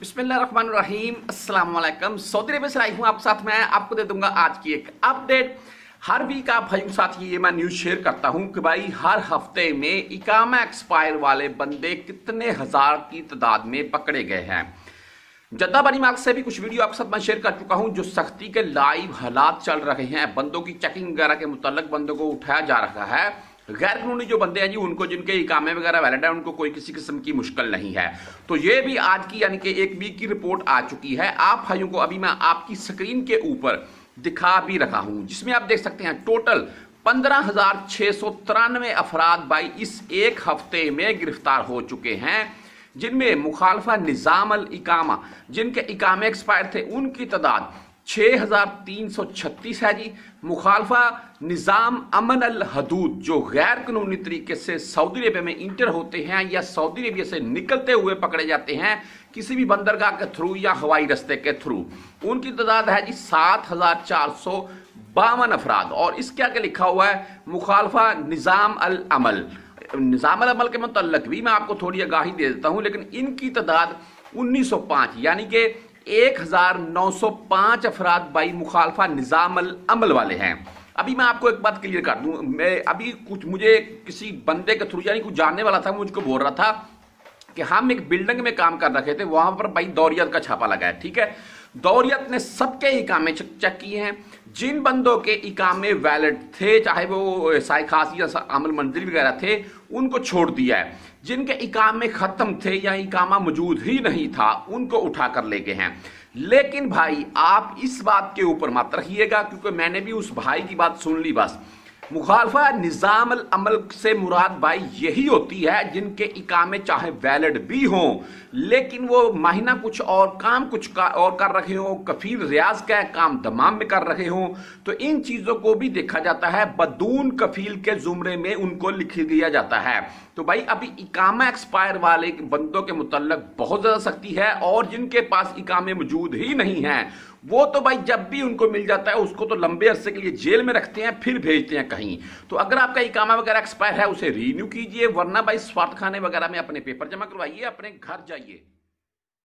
بسم اللہ الرحمن الرحیم السلام علیکم سعودی عربیہ سے آئی ہوں آپ کے ساتھ میں آپ کو دے دوں گا آج کی ایک اپڈیٹ ہر ویک آپ بھائیوں کے ساتھ یہ میں نیوز شیئر کرتا ہوں کہ بھائی ہر ہفتے میں اکامہ ایکسپائر والے بندے کتنے ہزار کی تعداد میں پکڑے گئے ہیں جدہ بنی مارک سے بھی کچھ ویڈیو آپ کے ساتھ میں شیئر کر چکا ہوں جو سختی کے لائیو حالات چل رہے ہیں بندوں کی چیکنگ وغیرہ کے متعلق بندوں کو اٹھایا جا رہا ہے غیر قانونی جو بندے ہیں جی ان کو جن کے اکامے وغیرہ ویلڈ ہے ان کو کوئی کسی قسم کی مشکل نہیں ہے۔ تو یہ بھی آج کی یعنی کہ ایک ویک کی رپورٹ آ چکی ہے۔ آپ بھائیوں کو ابھی میں آپ کی سکرین کے اوپر دکھا بھی رکھا ہوں، جس میں آپ دیکھ سکتے ہیں ٹوٹل پندرہ ہزار چھ سو ترانوے افراد بائی اس ایک ہفتے میں گرفتار ہو چکے ہیں، جن میں مخالفہ نظام الاقامہ، جن کے اکامے ایکسپائر تھے، ان کی تعداد چھ ہزار تین سو چھتیس ہے جی۔ مخالفہ نظام امن الحدود، جو غیر قانونی طریقے سے سعودی عربیہ میں انٹر ہوتے ہیں یا سعودی عربیہ سے نکلتے ہوئے پکڑے جاتے ہیں کسی بھی بندرگاہ کے تھرو یا ہوائی رستے کے تھرو۔ ان کی تعداد ہے جی سات ہزار چار سو باون افراد۔ اور اس کے آگے لکھا ہوا ہے؟ مخالفہ نظام العمل۔ نظام العمل کے متعلق بھی میں آپ کو تھوڑی آگاہی دے دیتا ہوں، لیکن ان کی تعداد انیس سو پانچ یعنی کہ ایک ہزار نو سو پانچ افراد بائی مخالفہ نظام العمل والے ہیں۔ ابھی میں آپ کو ایک بات کلیئر کر دوں۔ میں ابھی کچھ مجھے کسی بندے کے تھرو یعنی کچھ جاننے والا تھا مجھ کو بول رہا تھا کہ ہم ایک بلڈنگ میں کام کر رکھے تھے، وہاں پر بھائی دوریت کا چھاپا لگا ہے، ٹھیک ہے؟ دوریت نے سب کے ہی کامیں چیک کیے ہیں۔ جن بندوں کے اکامے ویلڈ تھے، چاہے وہ سائی خاصی یا عمل منزل وغیرہ تھے، ان کو چھوڑ دیا ہے۔ جن کے اکامے ختم تھے یا اکامہ موجود ہی نہیں تھا، ان کو اٹھا کر لے گئے ہیں۔ لیکن بھائی، آپ اس بات کے اوپر مت رکھیے گا، کیونکہ میں نے بھی اس بھائی کی بات سن لی بس۔ مخالفہ نظام العمل سے مراد بھائی یہی ہوتی ہے جن کے اکامے چاہے ویلڈ بھی ہوں، لیکن وہ مہینہ کچھ اور، کام کچھ اور کر رہے ہوں، کفیل ریاض کا کام دمام میں کر رہے ہوں۔ تو ان چیزوں کو بھی دیکھا جاتا ہے، بدون کفیل کے زمرے میں ان کو لکھ دیا جاتا ہے۔ تو بھائی ابھی اکامہ ایکسپائر والے بندوں کے متعلق بہت زیادہ سختی ہے اور جن کے پاس اکامے موجود ہی نہیں ہیں۔ وہ تو بھائی جب بھی ان کو مل جاتا ہے، اس کو تو لمبے عرصے کے لیے جیل میں رکھتے ہیں، پھر بھیجتے ہیں کہیں۔ تو اگر آپ کا اکامہ وغیرہ ایکسپائر ہے، اسے رینیو کیجیے، ورنہ بھائی سوارت خانے وغیرہ میں اپنے پیپر جمع کروائیے، اپنے گھر جائیے۔